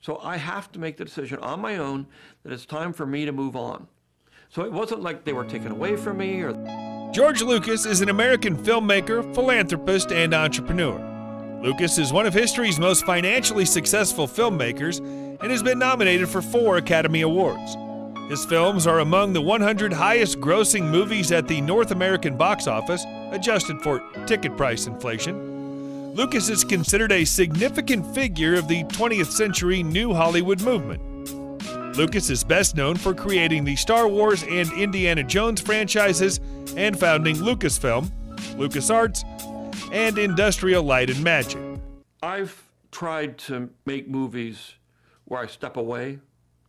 So I have to make the decision on my own that it's time for me to move on. So it wasn't like they were taken away from me or. George Lucas is an American filmmaker, philanthropist, and entrepreneur. Lucas is one of history's most financially successful filmmakers and has been nominated for four Academy Awards. His films are among the 100 highest grossing movies at the North American box office, adjusted for ticket price inflation. Lucas is considered a significant figure of the 20th century New Hollywood movement. Lucas is best known for creating the Star Wars and Indiana Jones franchises and founding Lucasfilm, LucasArts, and Industrial Light and Magic. I've tried to make movies where I step away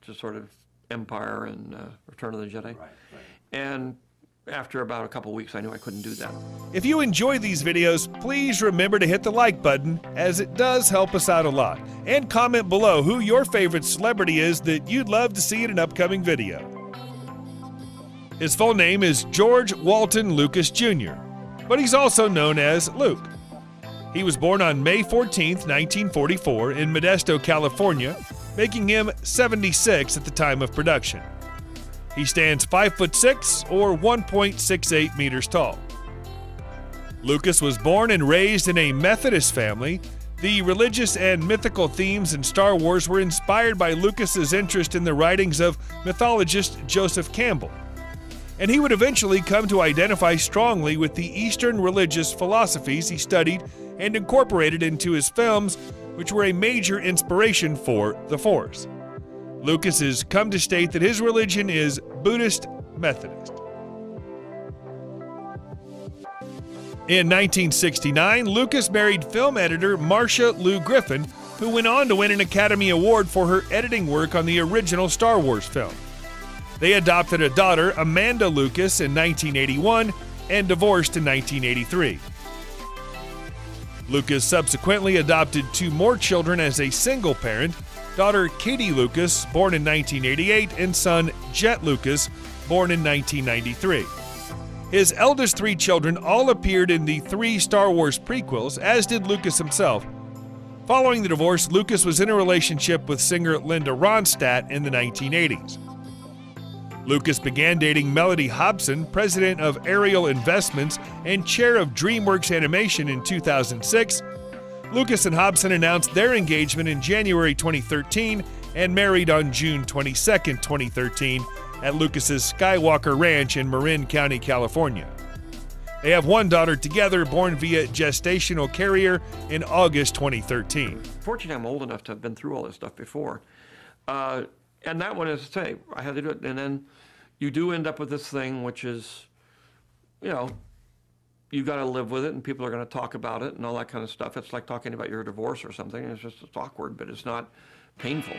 to sort of Empire and uh, Return of the Jedi. Right, right. And after about a couple weeks, I knew I couldn't do that. If you enjoy these videos, please remember to hit the like button, as it does help us out a lot. And comment below who your favorite celebrity is that you'd love to see in an upcoming video. His full name is George Walton Lucas Jr., but he's also known as Luke. He was born on May 14, 1944, in Modesto, California, making him 76 at the time of production. He stands 5 foot 6 or 1.68 meters tall. Lucas was born and raised in a Methodist family. The religious and mythical themes in Star Wars were inspired by Lucas's interest in the writings of mythologist Joseph Campbell. And he would eventually come to identify strongly with the Eastern religious philosophies he studied and incorporated into his films which were a major inspiration for The Force. Lucas has come to state that his religion is Buddhist Methodist. In 1969, Lucas married film editor Marcia Lou Griffin, who went on to win an Academy Award for her editing work on the original Star Wars film. They adopted a daughter, Amanda Lucas, in 1981 and divorced in 1983. Lucas subsequently adopted two more children as a single parent daughter Katie Lucas, born in 1988, and son Jet Lucas, born in 1993. His eldest three children all appeared in the three Star Wars prequels, as did Lucas himself. Following the divorce, Lucas was in a relationship with singer Linda Ronstadt in the 1980s. Lucas began dating Mellody Hobson, president of Ariel Investments and chair of DreamWorks Animation in 2006. Lucas and Hobson announced their engagement in January 2013 and married on June 22, 2013, at Lucas's Skywalker Ranch in Marin County, California. They have one daughter together, born via gestational carrier in August 2013. Fortunately, I'm old enough to have been through all this stuff before. Uh, and that one, is I say, I had to do it. And then you do end up with this thing, which is, you know, you've got to live with it, and people are going to talk about it and all that kind of stuff. It's like talking about your divorce or something. It's just it's awkward, but it's not painful.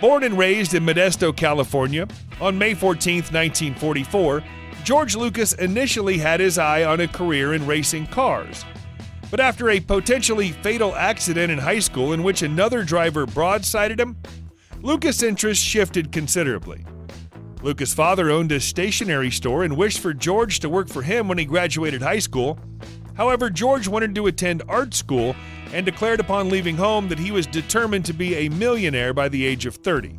Born and raised in Modesto, California, on May 14, 1944, George Lucas initially had his eye on a career in racing cars. But after a potentially fatal accident in high school in which another driver broadsided him, Lucas' interests shifted considerably. Lucas' father owned a stationery store and wished for George to work for him when he graduated high school. However, George wanted to attend art school and declared upon leaving home that he was determined to be a millionaire by the age of 30.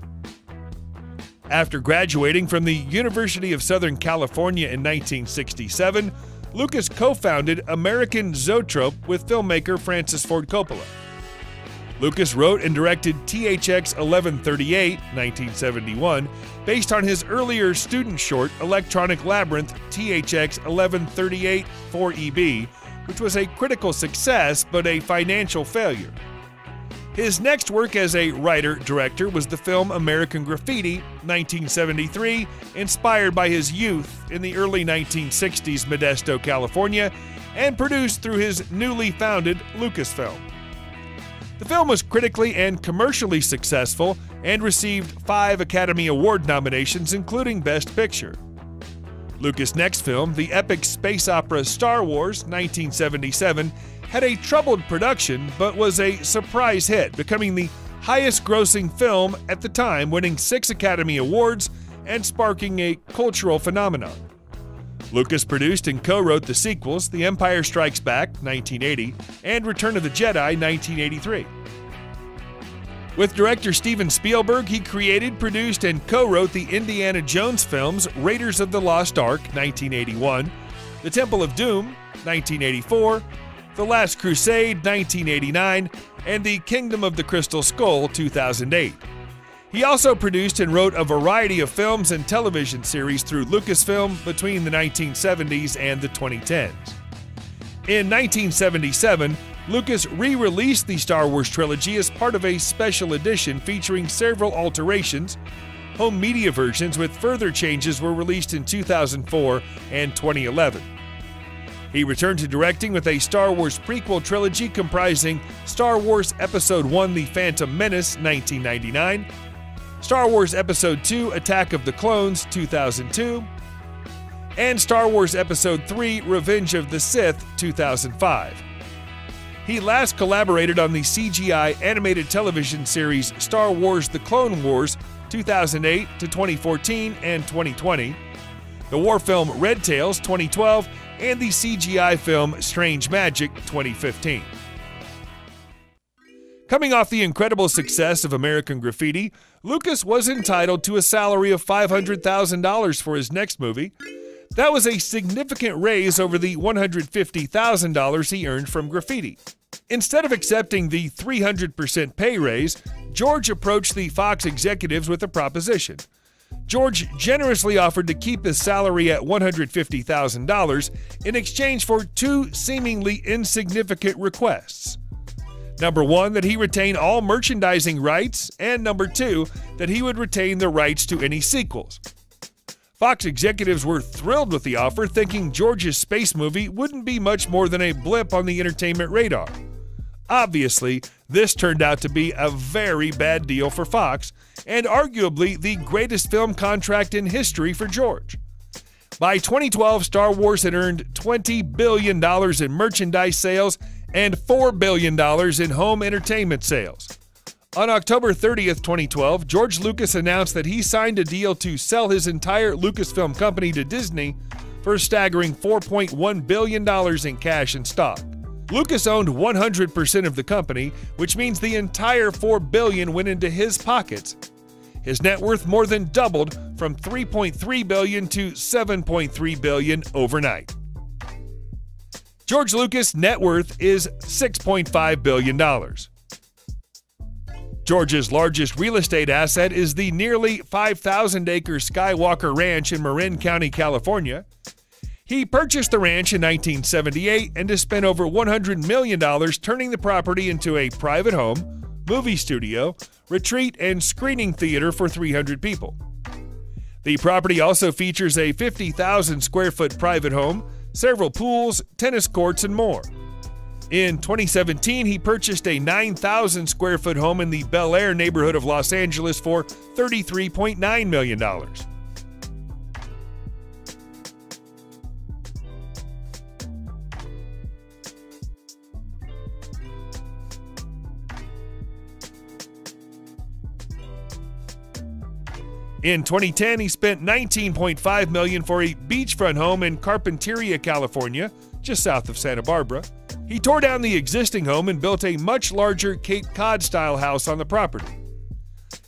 After graduating from the University of Southern California in 1967, Lucas co founded American Zoetrope with filmmaker Francis Ford Coppola. Lucas wrote and directed THX 1138, 1971, based on his earlier student short Electronic Labyrinth THX 1138 4EB, which was a critical success but a financial failure. His next work as a writer director was the film American Graffiti, 1973, inspired by his youth in the early 1960s Modesto, California, and produced through his newly founded Lucasfilm. The film was critically and commercially successful and received five Academy Award nominations, including Best Picture. Lucas' next film, the epic space opera Star Wars 1977, had a troubled production but was a surprise hit, becoming the highest grossing film at the time, winning six Academy Awards and sparking a cultural phenomenon. Lucas produced and co wrote the sequels The Empire Strikes Back, 1980, and Return of the Jedi, 1983. With director Steven Spielberg, he created, produced, and co wrote the Indiana Jones films Raiders of the Lost Ark, 1981, The Temple of Doom, 1984, The Last Crusade, 1989, and The Kingdom of the Crystal Skull, 2008. He also produced and wrote a variety of films and television series through Lucasfilm between the 1970s and the 2010s. In 1977, Lucas re released the Star Wars trilogy as part of a special edition featuring several alterations. Home media versions with further changes were released in 2004 and 2011. He returned to directing with a Star Wars prequel trilogy comprising Star Wars Episode 1 The Phantom Menace 1999, Star Wars Episode 2 Attack of the Clones 2002, and Star Wars Episode 3 Revenge of the Sith 2005. He last collaborated on the CGI animated television series Star Wars The Clone Wars 2008 to 2014 and 2020, the war film Red Tails 2012, and the CGI film Strange Magic 2015. Coming off the incredible success of American Graffiti, Lucas was entitled to a salary of $500,000 for his next movie. That was a significant raise over the $150,000 he earned from graffiti. Instead of accepting the 300% pay raise, George approached the Fox executives with a proposition. George generously offered to keep his salary at $150,000 in exchange for two seemingly insignificant requests. Number one, that he retain all merchandising rights, and number two, that he would retain the rights to any sequels. Fox executives were thrilled with the offer, thinking George's space movie wouldn't be much more than a blip on the entertainment radar. Obviously, this turned out to be a very bad deal for Fox, and arguably the greatest film contract in history for George. By 2012, Star Wars had earned $20 billion in merchandise sales and $4 billion in home entertainment sales. On October 30th, 2012, George Lucas announced that he signed a deal to sell his entire Lucasfilm company to Disney for a staggering $4.1 billion in cash and stock. Lucas owned 100% of the company, which means the entire 4 billion went into his pockets. His net worth more than doubled from 3.3 billion to 7.3 billion overnight. George Lucas' net worth is $6.5 billion. George's largest real estate asset is the nearly 5,000 acre Skywalker Ranch in Marin County, California. He purchased the ranch in 1978 and has spent over $100 million turning the property into a private home, movie studio, retreat, and screening theater for 300 people. The property also features a 50,000 square foot private home, several pools, tennis courts, and more. In 2017, he purchased a 9,000 square foot home in the Bel Air neighborhood of Los Angeles for $33.9 million. In 2010, he spent 19.5 million for a beachfront home in Carpinteria, California, just south of Santa Barbara. He tore down the existing home and built a much larger Cape Cod style house on the property.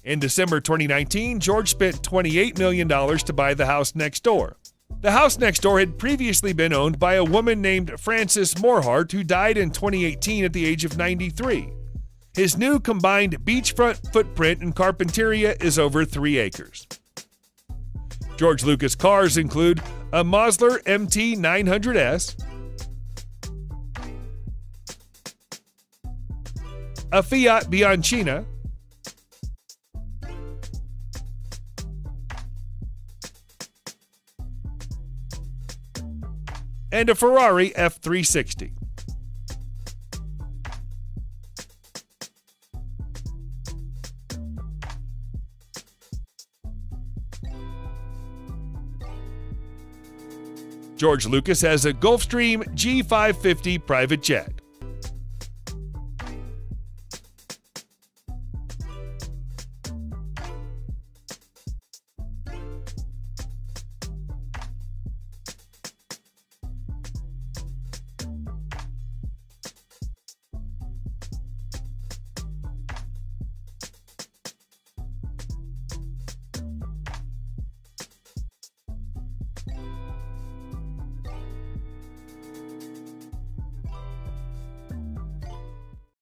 In December 2019, George spent $28 million to buy the house next door. The house next door had previously been owned by a woman named Frances Morhart, who died in 2018 at the age of 93. His new combined beachfront footprint in Carpinteria is over three acres. George Lucas cars include a Mosler MT 900S, a Fiat Bianchina, and a Ferrari F360. George Lucas has a Gulfstream G550 private jet.